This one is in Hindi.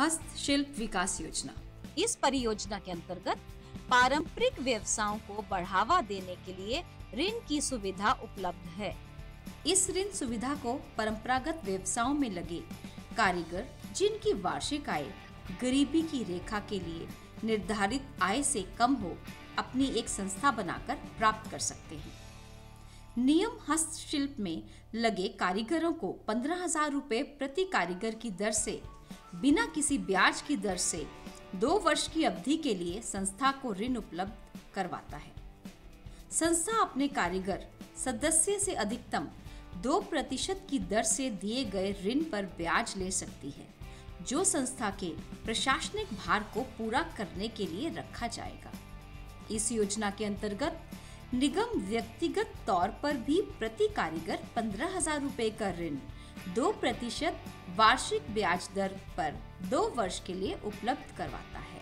हस्तशिल्प विकास योजना। इस परियोजना के अंतर्गत पारंपरिक व्यवसायों को बढ़ावा देने के लिए ऋण की सुविधा उपलब्ध है। इस ऋण सुविधा को परंपरागत व्यवसायों में लगे कारीगर जिनकी वार्षिक आय गरीबी की रेखा के लिए निर्धारित आय से कम हो अपनी एक संस्था बनाकर प्राप्त कर सकते हैं। नियम हस्तशिल्प में लगे कारीगरों को पंद्रह हज़ार रूपए प्रति कारीगर की दर से बिना किसी ब्याज की दर से दो वर्ष की अवधि के लिए संस्था को ऋण उपलब्ध करवाता है। संस्था अपने कारीगर सदस्य से अधिकतम दो प्रतिशत की दर से दिए गए ऋण पर ब्याज ले सकती है, जो संस्था के प्रशासनिक भार को पूरा करने के लिए रखा जाएगा। इस योजना के अंतर्गत निगम व्यक्तिगत तौर पर भी प्रति कारीगर पंद्रह हज़ार रूपए का ऋण दो प्रतिशत वार्षिक ब्याज दर पर दो वर्ष के लिए उपलब्ध करवाता है।